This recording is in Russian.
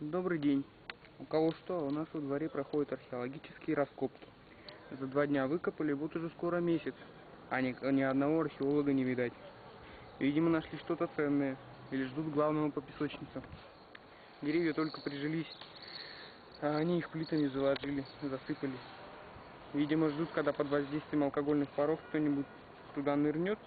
Добрый день. У кого что, у нас во дворе проходят археологические раскопки. За два дня выкопали, вот уже скоро месяц, а ни, ни одного археолога не видать. Видимо, нашли что-то ценное или ждут главного по песочнице. Деревья только прижились, а они их плитами заложили, засыпали. Видимо, ждут, когда под воздействием алкогольных паров кто-нибудь туда нырнет